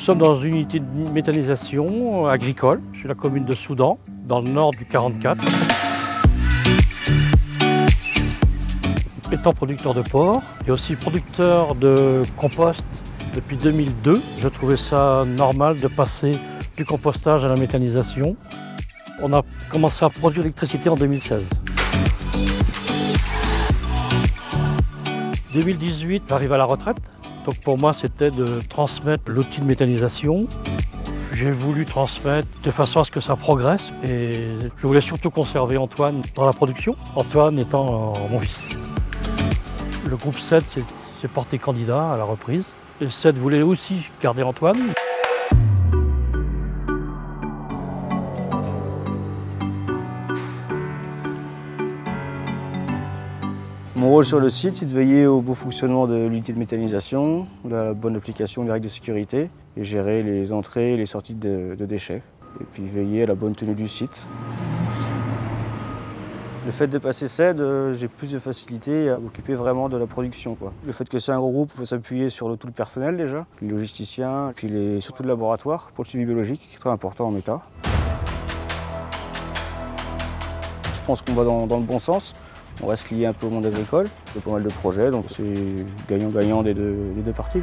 sommes dans une unité de méthanisation agricole sur la commune de Soudan, dans le nord du 44. Étant producteur de porc et aussi producteur de compost depuis 2002, je trouvais ça normal de passer du compostage à la méthanisation. On a commencé à produire l'électricité en 2016. 2018, j'arrive à la retraite. Donc pour moi, c'était de transmettre l'outil de méthanisation. J'ai voulu transmettre de façon à ce que ça progresse et je voulais surtout conserver Antoine dans la production, Antoine étant mon fils. Le groupe 7 s'est porté candidat à la reprise et 7 voulait aussi garder Antoine. Mon rôle sur le site, c'est de veiller au bon fonctionnement de l'unité de méthanisation, la bonne application des règles de sécurité et gérer les entrées et les sorties de, déchets. Et puis veiller à la bonne tenue du site. Le fait de passer CED, euh, j'ai plus de facilité à m'occuper vraiment de la production. Le fait que c'est un gros groupe, il faut s'appuyer sur tout le personnel déjà, les logisticiens, puis les, surtout le laboratoire pour le suivi biologique, qui est très important en méta. Je pense qu'on va dans le bon sens. On reste lié un peu au monde agricole. Il y a pas mal de projets, donc c'est gagnant-gagnant des deux, parties.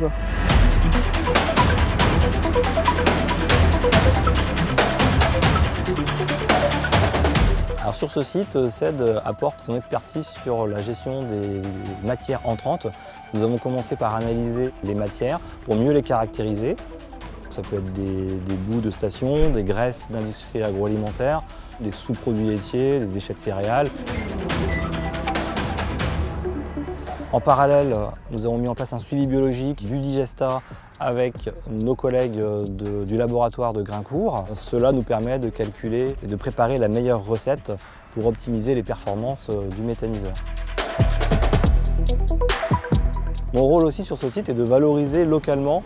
Sur ce site, CED apporte son expertise sur la gestion des matières entrantes. Nous avons commencé par analyser les matières pour mieux les caractériser. Ça peut être des, des bouts de station, des graisses d'industrie agroalimentaire, des sous-produits laitiers, des déchets de céréales. En parallèle, nous avons mis en place un suivi biologique du digesta avec nos collègues du laboratoire de Grincourt. Cela nous permet de calculer et de préparer la meilleure recette pour optimiser les performances du méthaniseur. Mon rôle aussi sur ce site est de valoriser localement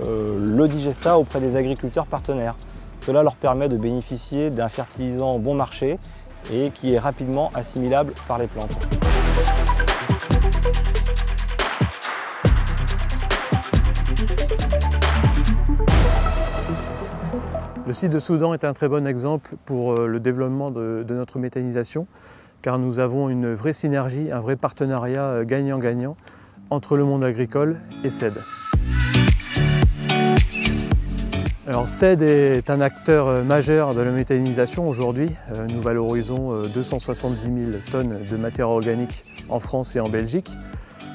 euh, le digesta auprès des agriculteurs partenaires. Cela leur permet de bénéficier d'un fertilisant bon marché et qui est rapidement assimilable par les plantes. Site de Soudan est un très bon exemple pour euh, le développement de, notre méthanisation car nous avons une vraie synergie, un vrai partenariat euh, gagnant-gagnant entre le monde agricole et CED. Alors CED est un acteur euh, majeur de la méthanisation aujourd'hui. Nous valorisons 270 000 tonnes de matière organique en France et en Belgique.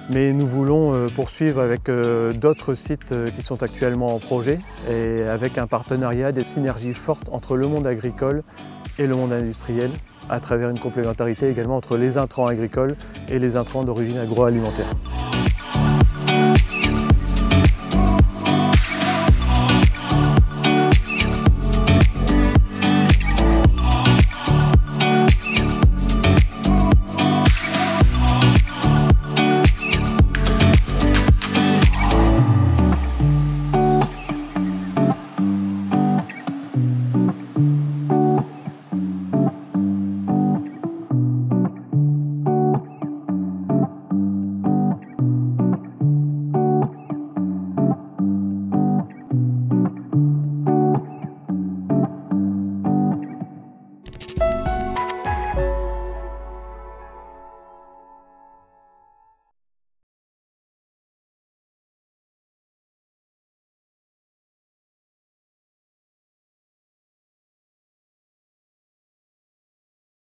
Mais nous voulons euh, poursuivre avec euh, d'autres sites euh, qui sont actuellement en projet et avec un partenariat, des synergies fortes entre le monde agricole et le monde industriel à travers une complémentarité également entre les intrants agricoles et les intrants d'origine agroalimentaire.